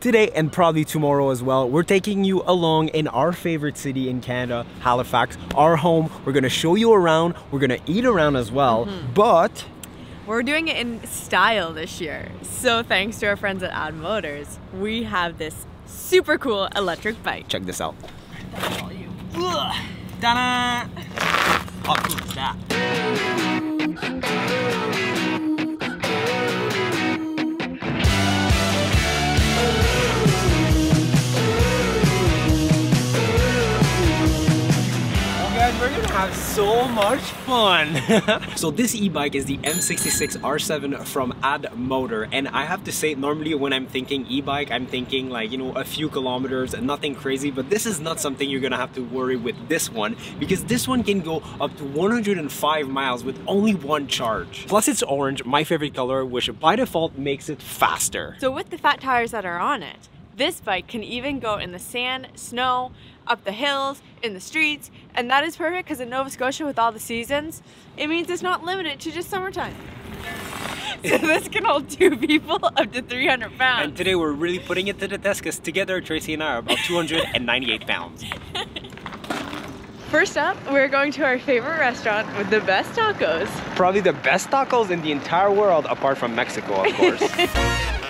Today and probably tomorrow as well, we're taking you along in our favorite city in Canada, Halifax, our home. We're gonna show you around, we're gonna eat around as well, Mm-hmm. but We're doing it in style this year. So thanks to our friends at Addmotors, we have this super cool electric bike. check this out. Ta-da! How cool is that? Gonna have so much fun. so this e-bike is the M66 R7 from Addmotor and I have to say normally when I'm thinking e-bike I'm thinking like you know a few kilometers and nothing crazy but this is not something you're gonna have to worry with this one because this one can go up to 105 miles with only one charge. Plus it's orange, my favorite color which by default makes it faster. So with the fat tires that are on it, this bike can even go in the sand, snow, up the hills, in the streets, and that is perfect because in Nova Scotia with all the seasons, it means it's not limited to just summertime. So this can hold two people up to 300 pounds. And today we're really putting it to the test because together Tracy and I are about 298 pounds. First up, we're going to our favorite restaurant with the best tacos. Probably the best tacos in the entire world apart from Mexico of course.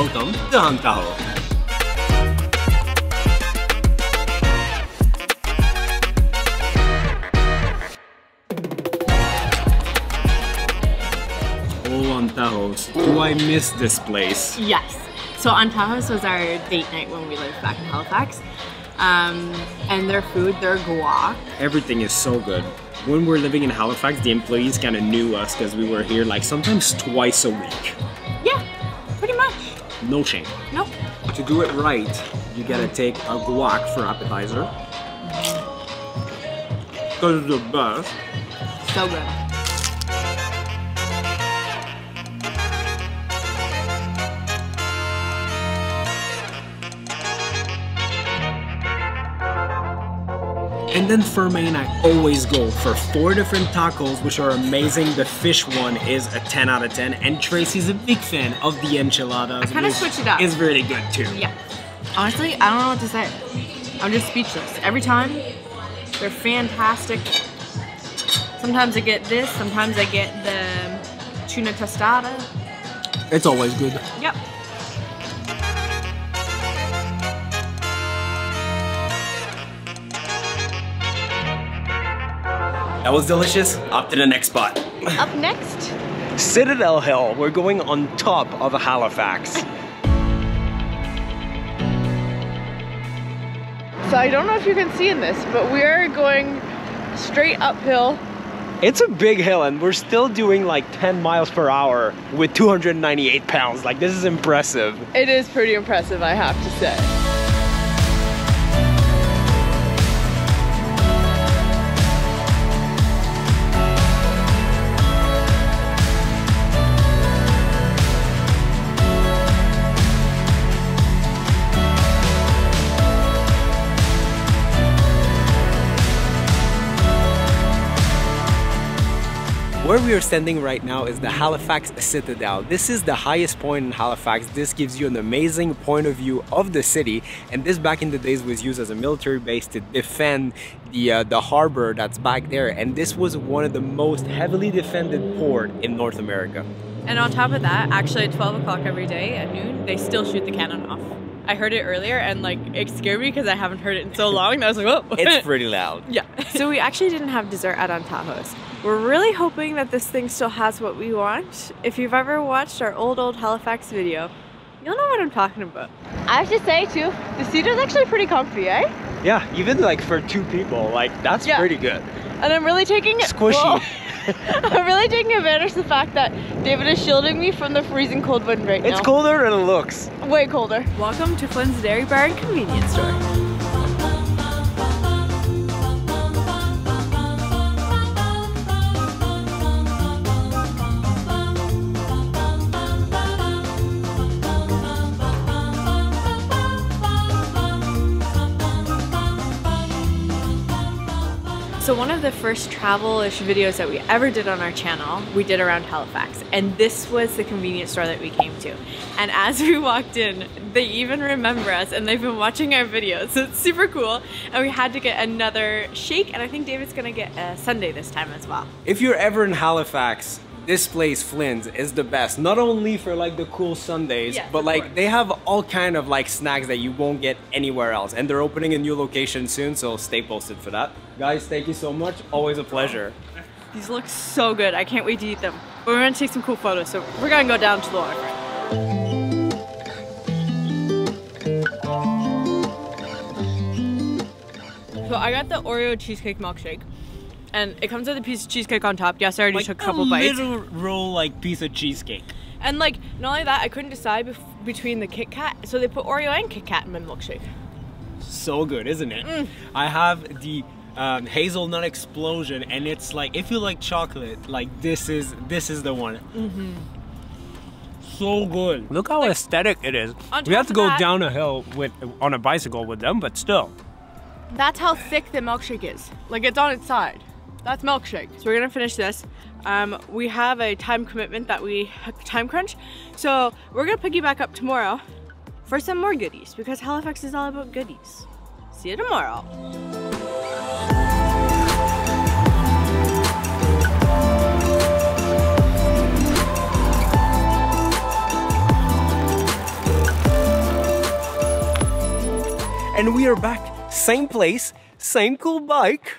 Welcome to Antojo. Oh, Antojo's. Do I miss this place? Yes. So Antojo's was our date night when we lived back in Halifax. Um, and their food, their guac. Everything is so good. When we're living in Halifax, the employees kind of knew us because we were here like sometimes twice a week. Yeah, pretty much. No shame. Nope. To do it right, you gotta take a guac for appetizer. Mm-hmm. Because it's the best. So good. And then for main, I always go for four different tacos, which are amazing. The fish one is a 10 out of 10, and Tracy's a big fan of the enchiladas. I kinda which switch it up. Is really good too. Yeah. Honestly, I don't know what to say. I'm just speechless. Every time, they're fantastic. Sometimes I get this, sometimes I get the tuna tostada. It's always good. Yep. That was delicious. Up to the next spot. Up next, Citadel Hill. We're going on top of Halifax. So I don't know if you can see in this, but we are going straight uphill. It's a big hill and we're still doing like 10 miles per hour with 298 pounds. Like this is impressive. It is pretty impressive, I have to say. Where we are standing right now is the Halifax Citadel. This is the highest point in Halifax. This gives you an amazing point of view of the city. And this back in the days was used as a military base to defend the, uh, the harbor that's back there. And this was one of the most heavily defended port in North America. And on top of that, actually at 12 o'clock every day at noon, they still shoot the cannon off. I heard it earlier and like it scared me because I haven't heard it in so long. And I was like, oh. It's pretty loud. yeah. So we actually didn't have dessert at Antojo's. We're really hoping that this thing still has what we want. If you've ever watched our old, old Halifax video, you'll know what I'm talking about. I have to say too, the seat is actually pretty comfy, eh? Yeah, even like for two people, like that's Yeah. pretty good. And I'm really taking it. Squishy. Whoa. I'm really taking advantage of the fact that David is shielding me from the freezing cold wind right now. It's colder than it looks. Way colder. Welcome to Flynn's Dairy Bar and Convenience Store. So one of the first travel-ish videos that we ever did on our channel, we did around Halifax. And this was the convenience store that we came to. And as we walked in, they even remember us and they've been watching our videos. So it's super cool. And we had to get another shake and I think David's gonna get a sundae this time as well. If you're ever in Halifax, this place Flynn's is the best. Not only for like the cool sundaes, Yes, but like course. they have all kind of like snacks that you won't get anywhere else. And they're opening a new location soon, so stay posted for that. Guys, thank you so much. Always a pleasure. These look so good. I can't wait to eat them. But we're gonna take some cool photos. So we're gonna go down to the waterfront. So I got the Oreo cheesecake milkshake. And it comes with a piece of cheesecake on top. Yes, I already took a couple bites. little roll like piece of cheesecake. And like, not only that, I couldn't decide bef- between the Kit Kat. So they put Oreo and Kit Kat in my milkshake. So good, isn't it? Mm. I have the um, hazelnut explosion, and it's like if you like chocolate, like this is this is the one. Mm-hmm. So good. Look how aesthetic it is. We have to go that- down a hill with on a bicycle with them, but still. That's how thick the milkshake is. Like it's on its side. That's milkshake. So we're gonna finish this. Um, we have a time commitment that we have time crunch. So we're gonna pick you back up tomorrow for some more goodies because Halifax is all about goodies. See you tomorrow. And we are back. Same place, same cool bike.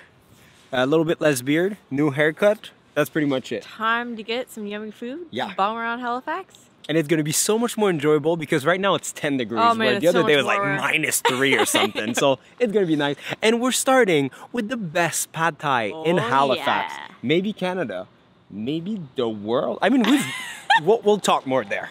A little bit less beard, new haircut. That's pretty much it. Time to get some yummy food. Yeah. Bum around Halifax. And it's gonna be so much more enjoyable because right now it's 10 degrees, Oh, man, where the other so day was like minus three or something. so it's gonna be nice. And we're starting with the best pad thai in Oh, Halifax. yeah. Maybe Canada, maybe the world. I mean, we've, we'll, we'll talk more there.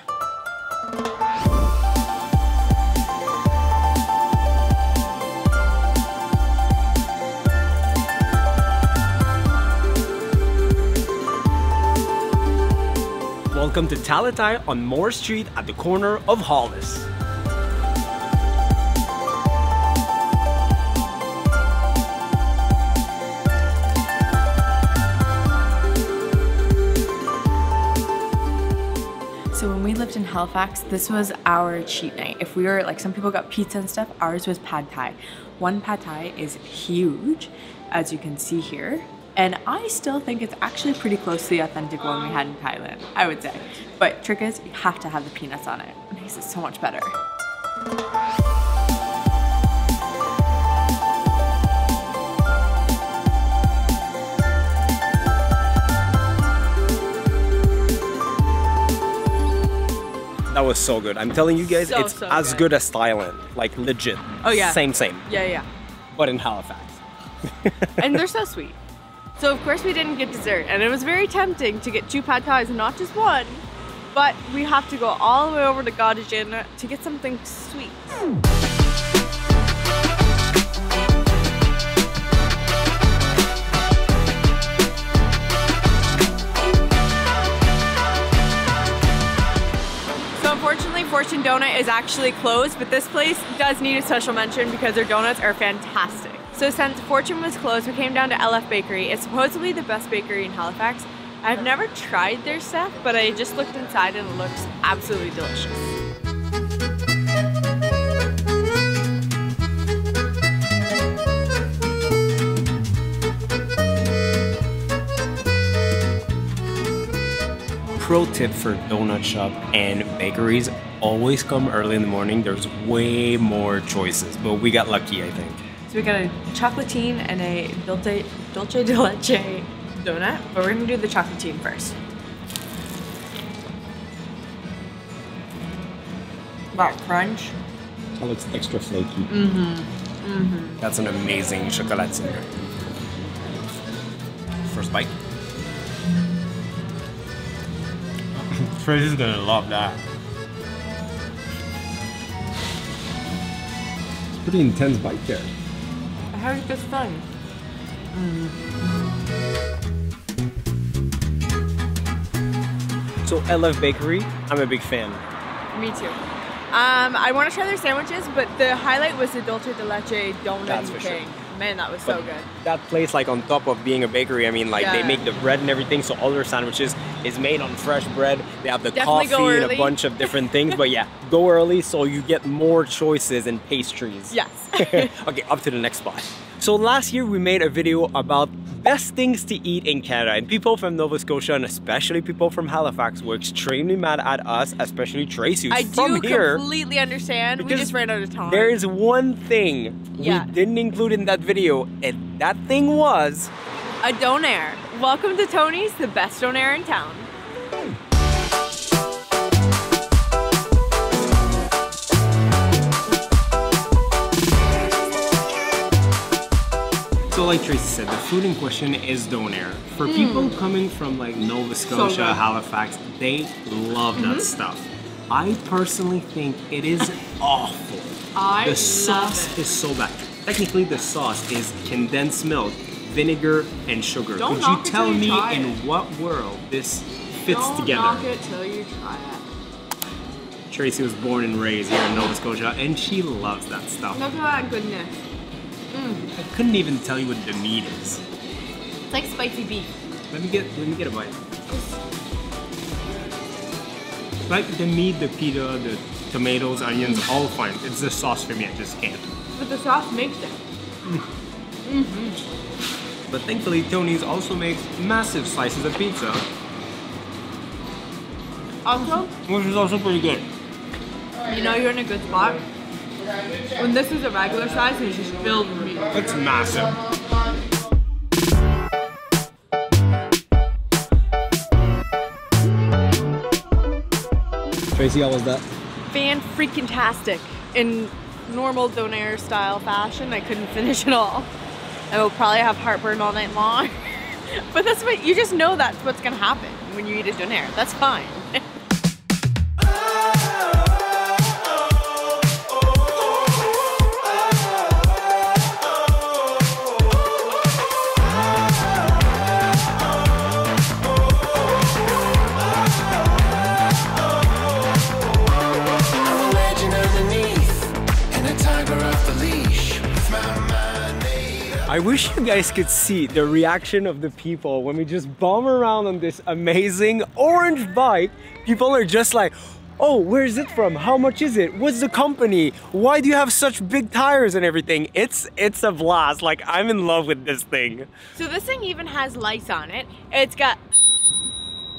Welcome to Talay Thai on Moore Street at the corner of Hollis. So when we lived in Halifax, this was our cheat night. If we were like some people got pizza and stuff, ours was pad thai. One pad thai is huge, as you can see here. And I still think it's actually pretty close to the authentic one we had in Thailand, I would say. But trick is you have to have the peanuts on it. It makes it so much better. That was so good. I'm telling you guys, So, it's so as good. good as Thailand. Like legit. Oh, yeah. Same, same. Yeah, yeah. But in Halifax. and they're so sweet. So of course we didn't get dessert, and it was very tempting to get two pad thais and not just one. But we have to go all the way over to Inn to get something sweet. So unfortunately, Fortune Doughnut is actually closed, but this place does need a special mention because their donuts are fantastic. So since Fortune was closed, we came down to LF Bakery. It's supposedly the best bakery in Halifax. I've never tried their stuff, but I just looked inside and it looks absolutely delicious. Pro tip for donut shop and bakeries, always come early in the morning. There's way more choices, but we got lucky, I think. So we got a chocolatine and a dulce, dulce de leche donut, but we're gonna do the chocolatine first. That crunch. That looks extra flaky. Mm-hmm. Mm-hmm. That's an amazing chocolatine. First bite. Fraser's gonna love that. It's pretty intense bite there. How is this fun? So LF Bakery, I'm a big fan. Me too. Um, I want to try their sandwiches, but the highlight was the dulce de leche donut That's for sure. Man, that was so good. That place, like on top of being a bakery, I mean, like they make the bread and everything, so all their sandwiches is made on fresh bread. They have the Definitely coffee and a bunch of different things. But yeah, go early so you get more choices and pastries. Yes. okay, up to the next spot. So last year we made a video about best things to eat in Canada and people from Nova Scotia and especially people from Halifax were extremely mad at us, especially Tracy who's I from do here. completely understand. We just ran out of time. There is one thing Yeah. we didn't include in that video and that thing was a donair. Welcome to Tony's, the best donair in town. Like Tracy said, the food in question is donair. For hmm. people coming from like Nova Scotia, good. Halifax, they love that mm-hmm. stuff. I personally think it is awful. I the sauce it. is so bad. Technically, the sauce is condensed milk, vinegar, and sugar. Don't Could you tell you me in it. what world this fits Don't together? knock it till you try it. Tracy was born and raised here in Nova Scotia, and she loves that stuff. Look at that goodness. I couldn't even tell you what the meat is. It's like spicy beef. Let me get let me get a bite. Like the meat, the pita, the tomatoes, onions, all fine. It's the sauce for me. I just can't. But the sauce makes it. Mm. -hmm. But thankfully, Tony's also makes massive slices of pizza, Also, which is also pretty good. you know you're in a good spot. When this is a regular size and it's just filled with meat. It's massive. Tracy, how was that? Fan freaking tastic. In normal donair style fashion, I couldn't finish it all. I will probably have heartburn all night long. but that's what you just know that's what's gonna happen when you eat a donair. That's fine. I wish you guys could see the reaction of the people when we just bomb around on this amazing orange bike. People are just like, oh, where is it from? How much is it? What's the company? Why do you have such big tires and everything? It's it's a blast. Like I'm in love with this thing. So this thing even has lights on it. It's got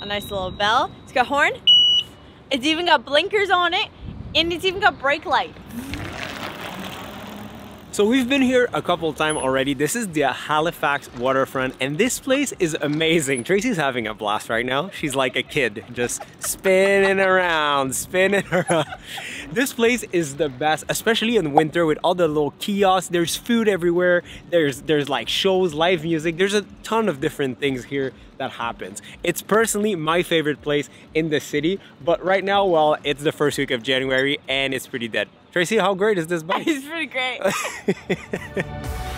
a nice little bell. It's got horn. It's even got blinkers on it. And it's even got brake light. So we've been here a couple of times already. This is the Halifax waterfront and this place is amazing. Tracy's having a blast right now. She's like a kid, just spinning around, spinning around. This place is the best, especially in winter with all the little kiosks. There's food everywhere. There's there's like shows, live music. There's a ton of different things here that happens. It's personally my favorite place in the city, but right now, well, it's the first week of January and it's pretty dead. Tracy, how great is this bike? It's pretty great.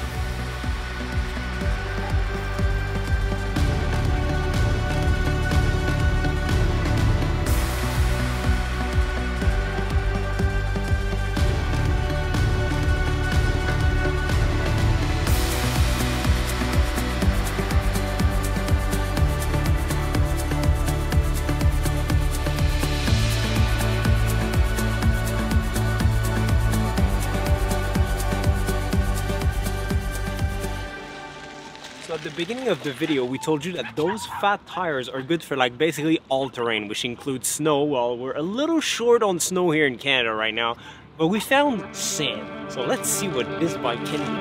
So at the beginning of the video, we told you that those fat tires are good for like basically all terrain, which includes snow. Well, we're a little short on snow here in Canada right now, but we found sand. So let's see what this bike can do.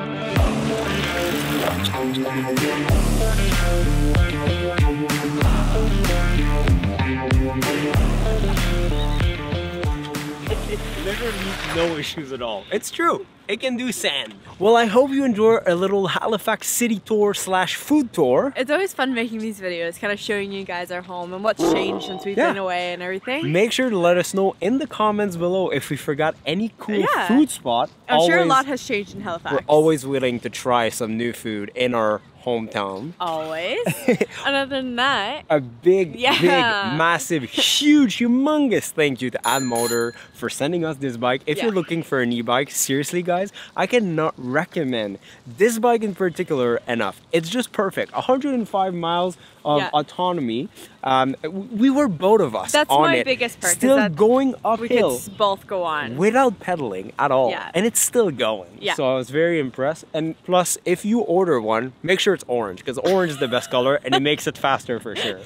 Literally no issues at all. It's true. It can do sand. Well, I hope you enjoy a little Halifax city tour slash food tour. It's always fun making these videos, kind of showing you guys our home and what's changed since we've Yeah. been away and everything. Make sure to let us know in the comments below if we forgot any cool Yeah. food spot. I'm sure a lot has changed in Halifax. We're always willing to try some new food in our hometown. Always. and other than that, A big, Yeah. big, massive, huge, humongous thank you to Addmotor for sending us this bike. If Yeah. you're looking for an e-bike, seriously guys, guys, I cannot recommend this bike in particular enough. It's just perfect. 105 miles of Yeah. autonomy. Um, we were both of us That's on my it, biggest perk, Still going We uphill could both go on. without pedaling at all Yeah. and it's still going Yeah. so i was very impressed and plus if you order one make sure it's orange because orange is the best color and it makes it faster for sure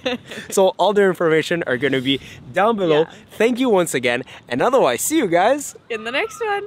so all the information are going to be down below Yeah. thank you once again and otherwise see you guys In the next one.